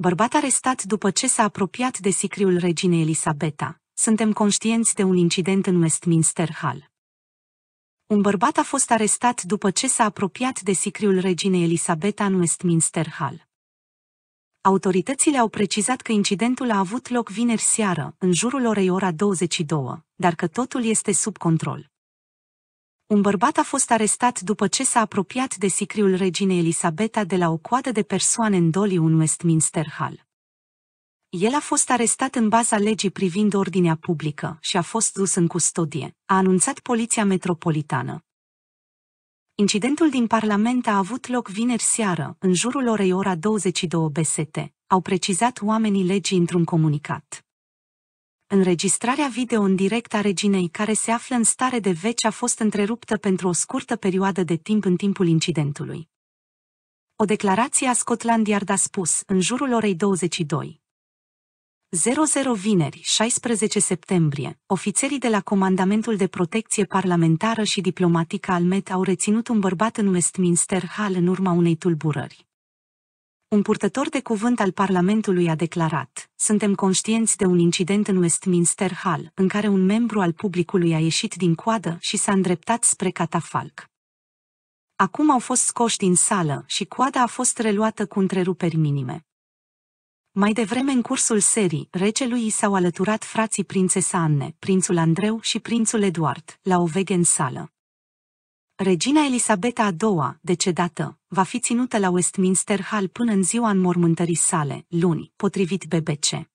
Bărbat arestat după ce s-a apropiat de sicriul reginei Elisabeta. Suntem conștienți de un incident în Westminster Hall. Un bărbat a fost arestat după ce s-a apropiat de sicriul reginei Elisabeta în Westminster Hall. Autoritățile au precizat că incidentul a avut loc vineri seară, în jurul orei ora 22, dar că totul este sub control. Un bărbat a fost arestat după ce s-a apropiat de sicriul reginei Elisabeta de la o coadă de persoane în doliu în Westminster Hall. El a fost arestat în baza legii privind ordinea publică și a fost dus în custodie, a anunțat Poliția Metropolitană. Incidentul din Parlament a avut loc vineri seară, în jurul orei ora 22 BST, au precizat oamenii legii într-un comunicat. Înregistrarea video în direct a reginei care se află în stare de veci a fost întreruptă pentru o scurtă perioadă de timp în timpul incidentului. O declarație a Scotland Yard a spus, în jurul orei 22. 00 vineri, 16 septembrie, ofițerii de la Comandamentul de Protecție Parlamentară și Diplomatică al Met au reținut un bărbat în Westminster Hall în urma unei tulburări. Un purtător de cuvânt al Parlamentului a declarat, suntem conștienți de un incident în Westminster Hall, în care un membru al publicului a ieșit din coadă și s-a îndreptat spre catafalc. Acum au fost scoși din sală și coada a fost reluată cu întreruperi minime. Mai devreme în cursul serii, regelui i s-au alăturat frații prințesa Anne, prințul Andreu și prințul Eduard, la o veghe în sală. Regina Elisabeta a II, decedată, va fi ținută la Westminster Hall până în ziua înmormântării sale, luni, potrivit BBC.